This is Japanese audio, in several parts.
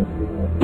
you.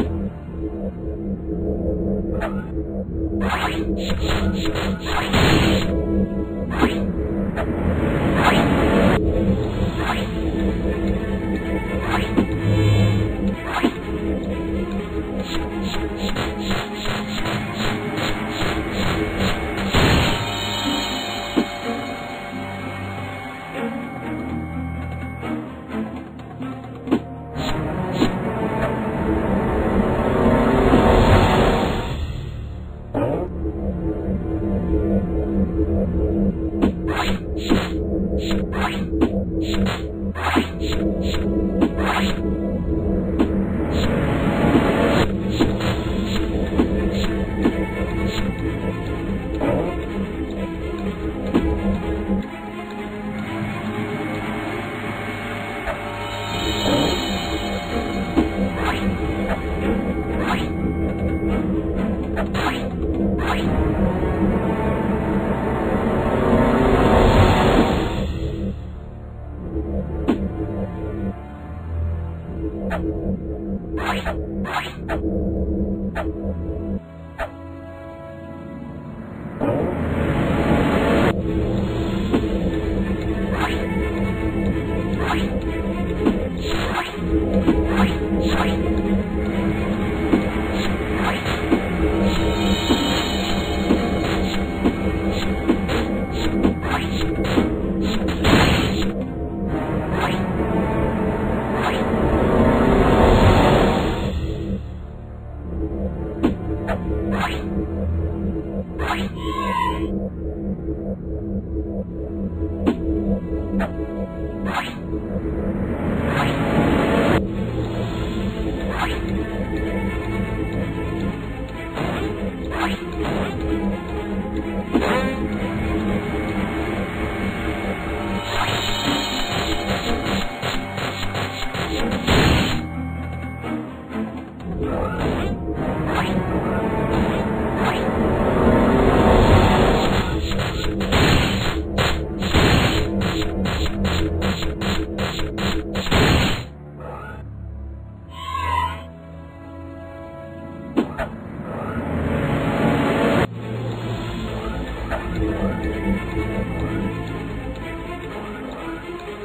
何?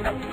は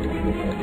Thank you.